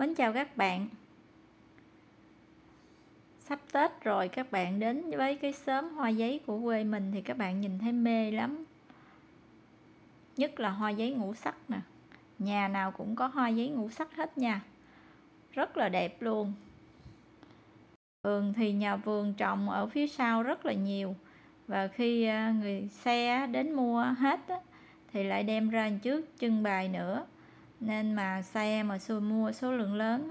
Mến chào các bạn. Sắp Tết rồi, các bạn đến với cái sớm hoa giấy của quê mình thì các bạn nhìn thấy mê lắm. Nhất là hoa giấy ngũ sắc nè. Nhà nào cũng có hoa giấy ngũ sắc hết nha. Rất là đẹp luôn. Vườn thì nhà vườn trồng ở phía sau rất là nhiều. Và khi à, người xe đến mua hết thì lại đem ra trước trưng bày nữa nên mà xe mà xui mua số lượng lớn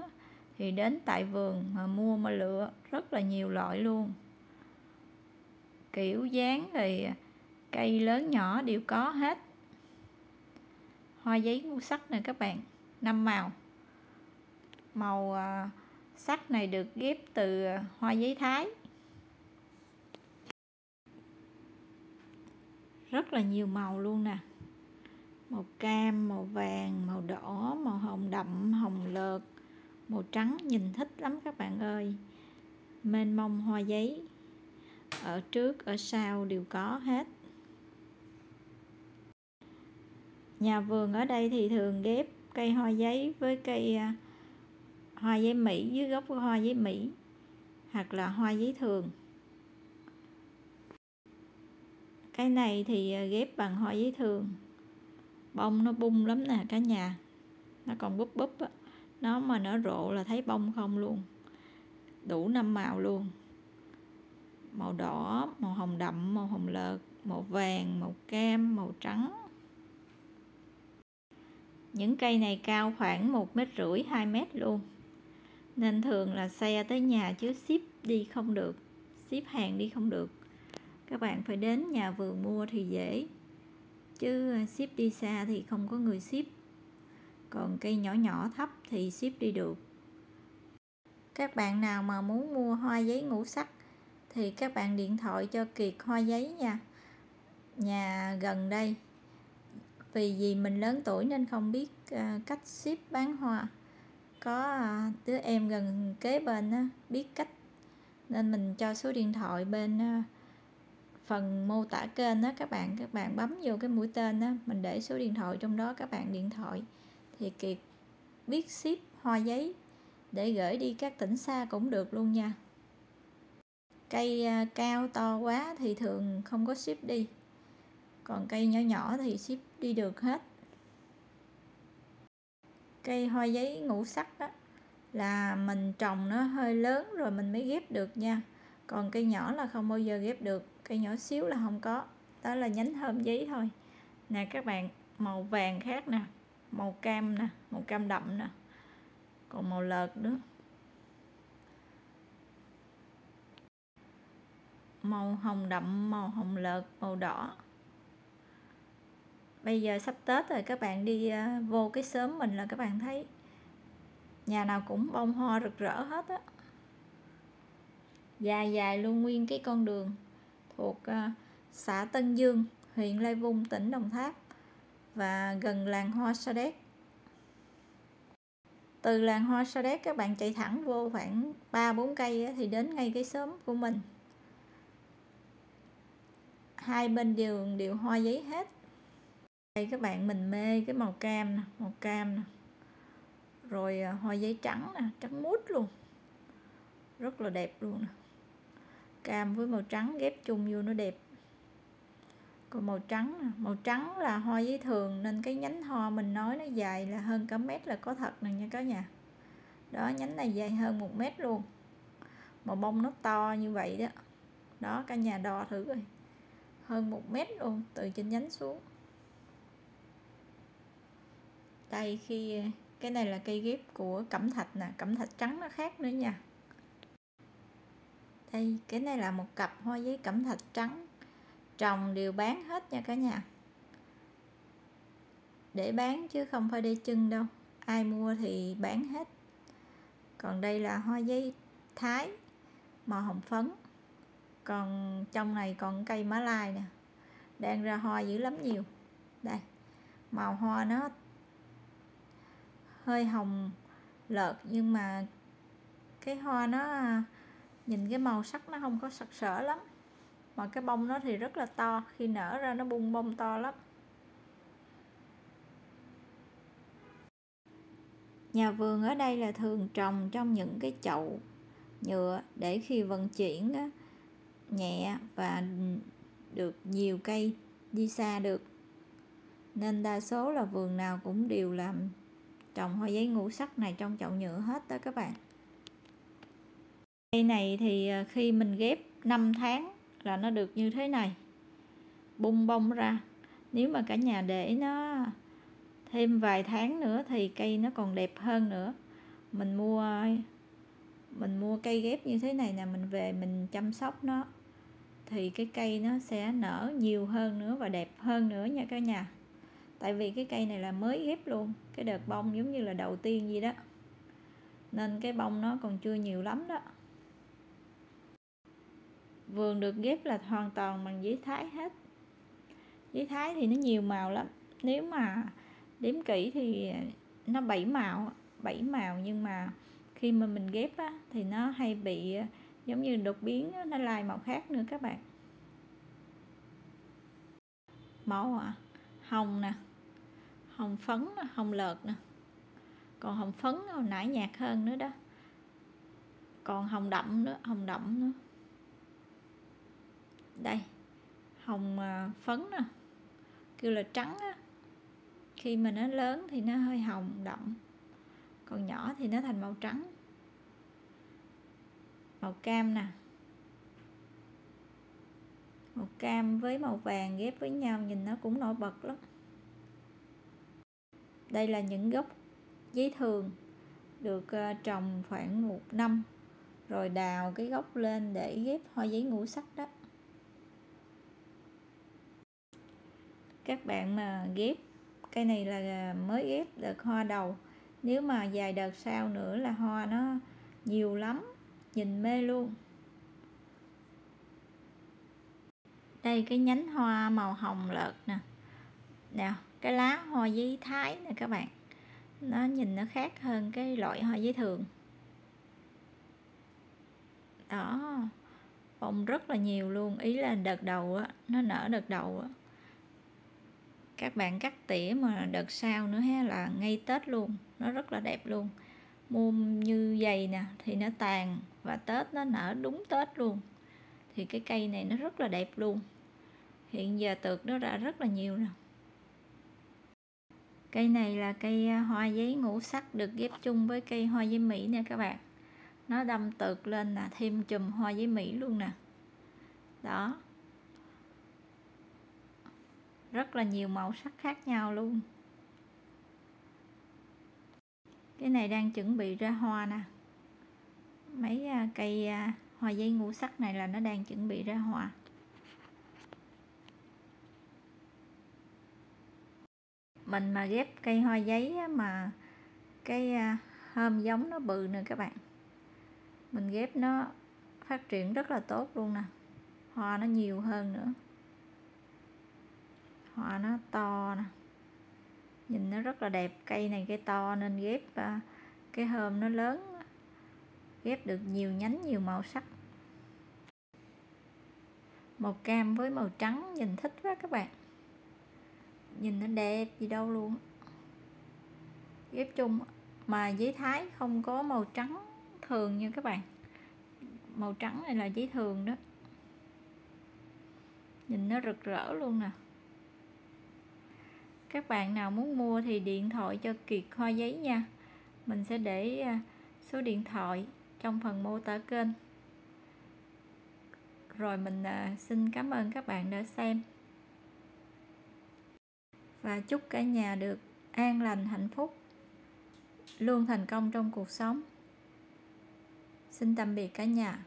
thì đến tại vườn mà mua mà lựa rất là nhiều loại luôn. Kiểu dáng thì cây lớn nhỏ đều có hết. Hoa giấy ngũ sắc này các bạn, năm màu. Màu à, sắc này được ghép từ à, hoa giấy thái. Rất là nhiều màu luôn nè màu cam, màu vàng, màu đỏ, màu hồng đậm, hồng lợt. Màu trắng, nhìn thích lắm các bạn ơi. Mênh mông hoa giấy. Ở trước, ở sau đều có hết. Nhà vườn ở đây thì thường ghép cây hoa giấy với cây à, hoa giấy mỹ, dưới gốc của hoa giấy mỹ, hoặc là hoa giấy thường. Cái này thì à, ghép bằng hoa giấy thường bông nó bung lắm nè, cả nhà. Nó còn búp búp á. Nó mà nó rộ là thấy bông không luôn. Đủ năm màu luôn. Màu đỏ, màu hồng đậm, màu hồng lợt, màu vàng, màu cam, màu trắng. Những cây này cao khoảng một mét rưỡi 2 mét luôn. Nên thường là xe tới nhà chứ ship đi không được. Ship hàng đi không được. Các bạn phải đến nhà vườn mua thì dễ chứ à, ship đi xa thì không có người ship. Còn cây nhỏ nhỏ thấp thì ship đi được. Các bạn nào mà muốn mua hoa giấy ngũ sắc thì các bạn điện thoại cho Kiệt hoa giấy nha. Nhà gần đây, vì vì mình lớn tuổi nên không biết à, cách ship bán hoa. Có à, đứa em gần kế bên biết cách. Nên mình cho số điện thoại bên phần mô tả kênh đó các bạn các bạn bấm vô cái mũi tên đó mình để số điện thoại trong đó, các bạn điện thoại. Thì kiệt biết ship, hoa giấy để gửi đi các tỉnh xa cũng được luôn nha. Cây à, cao to quá thì thường không có ship đi. Còn cây nhỏ nhỏ thì ship đi được hết. Cây hoa giấy ngũ sắc đó là mình trồng nó hơi lớn rồi mình mới ghép được nha còn cây nhỏ là không bao giờ ghép được, cây nhỏ xíu là không có. Đó là nhánh thơm giấy thôi. Nè, các bạn, màu vàng khác nè, màu cam nè, màu cam đậm nè, còn màu lợt nữa. Màu hồng đậm, màu hồng lợt, màu đỏ. Bây giờ sắp tết rồi, các bạn đi ờ, vô cái xóm mình là các bạn thấy nhà nào cũng bông hoa rực rỡ hết á dài dài luôn nguyên cái con đường thuộc uh, xã Tân Dương, huyện Lai Vung, tỉnh Đồng Tháp và gần làng hoa Sa Đéc. Từ làng hoa Sa Đéc các bạn chạy thẳng vô khoảng 3-4 cây thì đến ngay cái xóm của mình. Hai bên đường đều hoa giấy hết. Đây các bạn mình mê cái màu cam nè, màu cam nè. Rồi ờ, hoa giấy trắng nè, trắng mút luôn. Rất là đẹp luôn nè cam với màu trắng, ghép chung vô nó đẹp. Còn màu trắng à? màu trắng là hoa giấy thường, nên cái nhánh hoa mình nói nó dài là hơn cả mét là có thật nè nha cả nhà. Đó, nhánh này dài hơn một mét luôn. Mà bông nó to như vậy đó. Đó, cả nhà đo thử rồi hơn một mét luôn, từ trên nhánh xuống. Đây, khi, cái này là cây ghép của cẩm thạch nè. Cẩm thạch trắng nó khác nữa nha đây, cái này là một cặp hoa giấy cẩm thạch trắng. Trồng, đều bán hết nha cả nhà. Để bán chứ không phải để chân đâu. Ai mua thì bán hết. Còn đây là hoa giấy thái, màu hồng phấn. Còn trong này còn cây má lai nè. Đang ra hoa dữ lắm nhiều. Đây, màu hoa nó hơi hồng lợt nhưng mà cái hoa nó nhìn cái màu sắc nó không có sặc sỡ lắm. Mà cái bông nó thì rất là to, khi nở ra nó bung bông to lắm. Nhà vườn ở đây là thường trồng trong những cái chậu nhựa để khi vận chuyển nhẹ và được nhiều cây đi xa được. Nên đa số là vườn nào cũng đều làm trồng hoa giấy ngũ sắc này trong chậu nhựa hết đó các bạn cây này thì à, khi mình ghép 5 tháng là nó được như thế này. Bung bông ra. Nếu mà cả nhà để nó thêm vài tháng nữa thì cây nó còn đẹp hơn nữa. Mình mua mình mua cây ghép như thế này nè, mình về mình chăm sóc nó, thì cái cây nó sẽ nở nhiều hơn nữa và đẹp hơn nữa nha cả nhà. Tại vì cái cây này là mới ghép luôn, cái đợt bông giống như là đầu tiên gì đó. Nên cái bông nó còn chưa nhiều lắm đó vườn được ghép là hoàn toàn bằng giấy thái hết. Giấy thái thì nó nhiều màu lắm. Nếu mà đếm kỹ thì nó bảy màu bảy màu nhưng mà khi mà mình ghép á, thì nó hay bị ờ, giống như đột biến nó lai màu khác nữa các bạn. Màu à, hồng nè hồng phấn hồng lợt nè. Còn hồng phấn hồi nãy nhạt hơn nữa đó. Còn hồng đậm nữa hồng đậm nữa đây, hồng à, phấn nè, kêu là trắng á. Khi mà nó lớn thì nó hơi hồng đậm, còn nhỏ thì nó thành màu trắng. Màu cam nè. Màu cam với màu vàng ghép với nhau nhìn nó cũng nổi bật lắm. Đây là những gốc giấy thường được à, trồng khoảng một năm, rồi đào cái gốc lên để ghép hoa giấy ngũ sắc đó. Các bạn mà ghép. Cây này là mới ghép đợt hoa đầu. Nếu mà vài đợt sau nữa là hoa nó nhiều lắm, nhìn mê luôn. Đây, cái nhánh hoa màu hồng lợt nè. Nào cái lá hoa giấy thái nè các bạn. Nó nhìn nó khác hơn cái loại hoa giấy thường. Đó, bông rất là nhiều luôn. Ý là đợt đầu á, nó nở đợt đầu á các bạn cắt tỉa mà đợt sau nữa ha, là ngay tết luôn. Nó rất là đẹp luôn. Mua như dày nè, thì nó tàn và tết nó nở đúng tết luôn. Thì cái cây này nó rất là đẹp luôn. Hiện giờ tược nó ra rất là nhiều nè. Cây này là cây à, hoa giấy ngũ sắc được ghép chung với cây hoa giấy mỹ nè các bạn. Nó đâm tược lên là thêm chùm hoa giấy mỹ luôn nè. Đó rất là nhiều màu sắc khác nhau luôn. Cái này đang chuẩn bị ra hoa nè. Mấy à, cây à, hoa giấy ngũ sắc này là nó đang chuẩn bị ra hoa. Mình mà ghép cây hoa giấy mà cái à, hôm giống nó bự nữa các bạn. Mình ghép nó phát triển rất là tốt luôn nè. Hoa nó nhiều hơn nữa hoa nó to nè. Nhìn nó rất là đẹp, cây này cây to nên ghép à, cái hôm nó lớn. Ghép được nhiều nhánh, nhiều màu sắc. Màu cam với màu trắng, nhìn thích quá các bạn. Nhìn nó đẹp gì đâu luôn. Ghép chung, mà giấy thái không có màu trắng thường như các bạn. Màu trắng này là giấy thường đó. Nhìn nó rực rỡ luôn nè các bạn nào muốn mua thì điện thoại cho Kiệt Hoa Giấy nha. Mình sẽ để à, số điện thoại trong phần mô tả kênh. Rồi mình à, xin cảm ơn các bạn đã xem. Và chúc cả nhà được an lành, hạnh phúc, luôn thành công trong cuộc sống. Xin tạm biệt cả nhà.